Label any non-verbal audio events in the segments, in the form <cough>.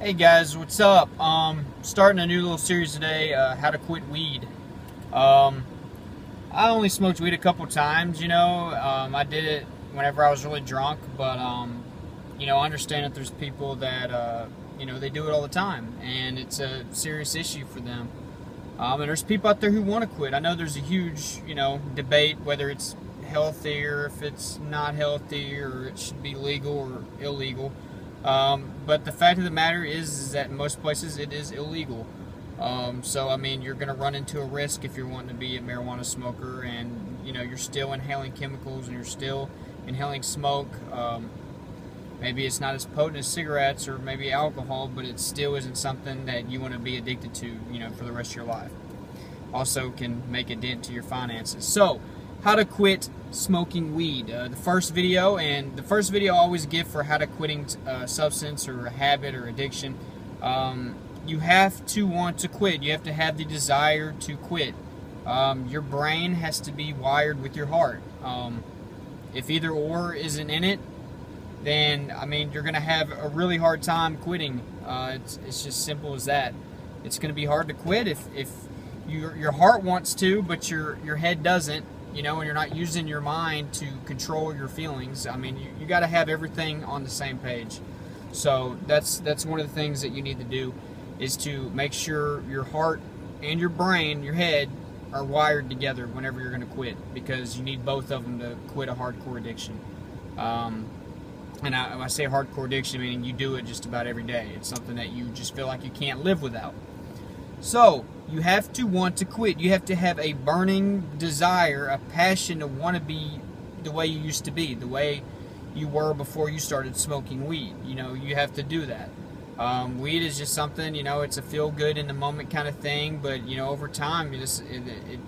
Hey guys, what's up? Um, starting a new little series today, uh, how to quit weed. Um, I only smoked weed a couple times, you know. Um, I did it whenever I was really drunk, but um, you know, I understand that there's people that uh, you know they do it all the time, and it's a serious issue for them. Um, and there's people out there who want to quit. I know there's a huge, you know, debate whether it's healthy or if it's not healthy or it should be legal or illegal. Um, but the fact of the matter is, is that in most places it is illegal. Um, so I mean, you're going to run into a risk if you're wanting to be a marijuana smoker, and you know you're still inhaling chemicals and you're still inhaling smoke. Um, maybe it's not as potent as cigarettes or maybe alcohol, but it still isn't something that you want to be addicted to, you know, for the rest of your life. Also, can make a dent to your finances. So how to quit smoking weed. Uh, the first video, and the first video I always give for how to quitting uh, substance or a habit or addiction. Um, you have to want to quit. You have to have the desire to quit. Um, your brain has to be wired with your heart. Um, if either or isn't in it, then I mean you're going to have a really hard time quitting. Uh, it's, it's just simple as that. It's going to be hard to quit if, if your, your heart wants to, but your, your head doesn't you know, and you're not using your mind to control your feelings. I mean, you, you got to have everything on the same page. So that's that's one of the things that you need to do is to make sure your heart and your brain, your head, are wired together whenever you're going to quit because you need both of them to quit a hardcore addiction. Um, and I, I say hardcore addiction, meaning you do it just about every day. It's something that you just feel like you can't live without. So, you have to want to quit. You have to have a burning desire, a passion to want to be the way you used to be, the way you were before you started smoking weed. You know, you have to do that. Um, weed is just something, you know, it's a feel good in the moment kind of thing, but, you know, over time, it, just, it, it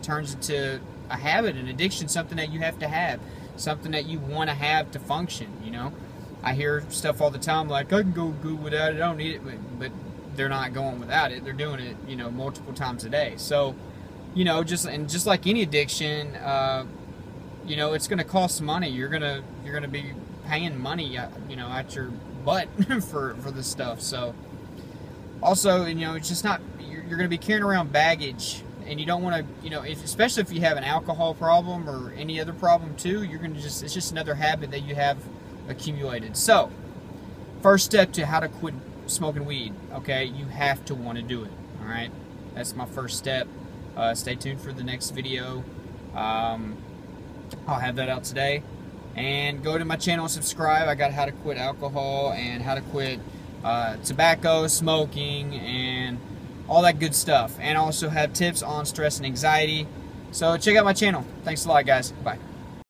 turns into a habit, an addiction, something that you have to have, something that you want to have to function, you know. I hear stuff all the time like, I can go good without it, I don't need it, but, but they're not going without it. They're doing it, you know, multiple times a day. So, you know, just and just like any addiction, uh, you know, it's going to cost money. You're gonna you're gonna be paying money, uh, you know, at your butt <laughs> for for this stuff. So, also, you know, it's just not you're, you're going to be carrying around baggage, and you don't want to, you know, if, especially if you have an alcohol problem or any other problem too. You're going to just it's just another habit that you have accumulated. So, first step to how to quit smoking weed, okay, you have to want to do it. All right, that's my first step. Uh, stay tuned for the next video. Um, I'll have that out today. And go to my channel and subscribe. I got how to quit alcohol and how to quit uh, tobacco, smoking, and all that good stuff. And also have tips on stress and anxiety. So check out my channel. Thanks a lot, guys. Bye.